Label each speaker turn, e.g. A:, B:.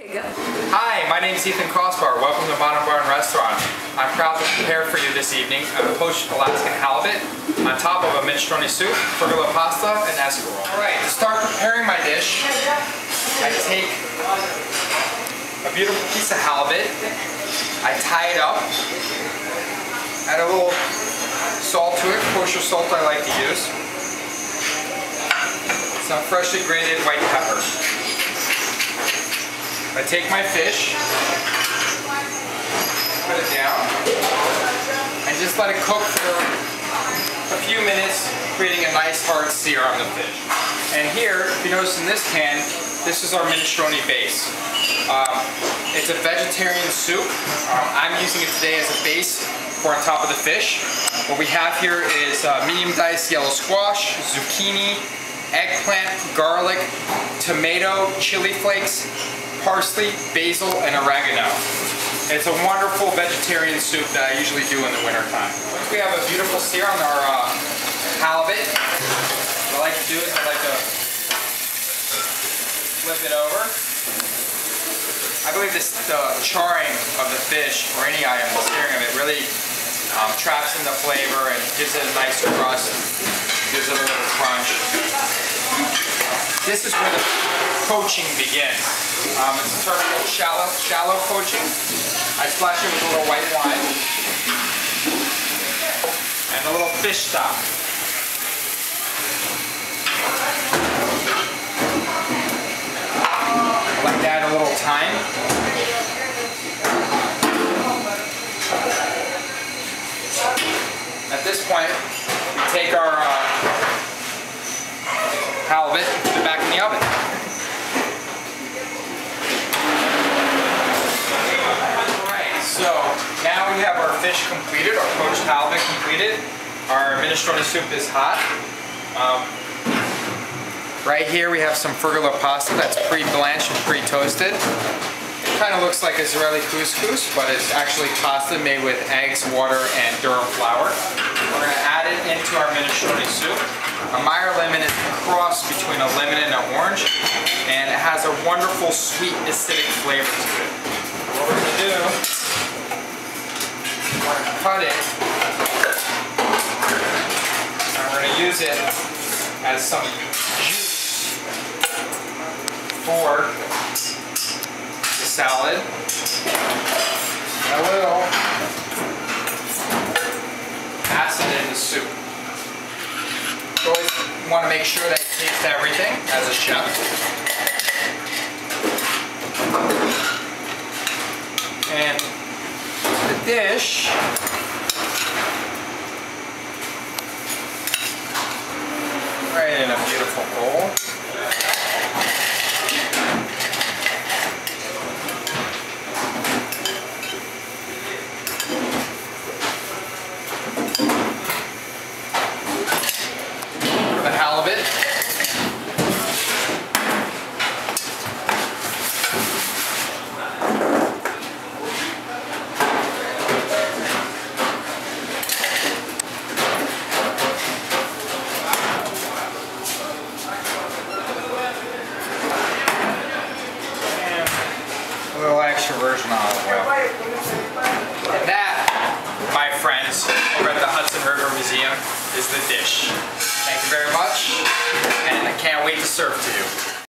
A: Hi, my name is Ethan Kostbar. Welcome to Moderne Barn Restaurant. I'm proud to prepare for you this evening a poached Alaskan halibut on top of a minestrone soup, pergola pasta, and escarole. Alright, to start preparing my dish, I take a beautiful piece of halibut, I tie it up, add a little salt to it, kosher salt I like to use, some freshly grated white pepper. I take my fish, put it down, and just let it cook for a few minutes, creating a nice hard sear on the fish. And here, if you notice in this pan, this is our minestrone base. Um, it's a vegetarian soup. Um, I'm using it today as a base for on top of the fish. What we have here is uh, medium diced yellow squash, zucchini, eggplant, garlic, tomato, chili flakes, parsley, basil, and oregano. It's a wonderful vegetarian soup that I usually do in the wintertime. Once we have a beautiful sear on our uh, halibut, what I like to do is I like to flip it over. I believe this the charring of the fish or any item, the searing of it really um, traps in the flavor and gives it a nice crust, gives it a little crunch. This is where the poaching begins. Um, it's a term called shallow, shallow poaching. I splash it with a little white wine and a little fish stock. I like to add a little thyme. At this point, we take our uh, halibut and put it back in the oven. Alright, so now we have our fish completed, our poached halibut completed. Our minestrone soup is hot. Um, right here we have some pergola pasta that's pre-blanched and pre-toasted. It kind of looks like Israeli couscous, but it's actually pasta made with eggs, water, and durum flour. We're going to add it into our minestrone soup. A Meyer lemon is a cross between a lemon and an orange, and it has a wonderful sweet acidic flavor to it. What we're going to do, cut it, and we're going to use it as some juice for the salad. And a little acid in the soup. You always want to make sure that you taste everything as a chef. And the dish right in a beautiful bowl. the halibut. And a little extra virgin olive oil. And that, my friends, over at the Hudson River Museum, is the dish. Thank you very much, and I can't wait to serve to you.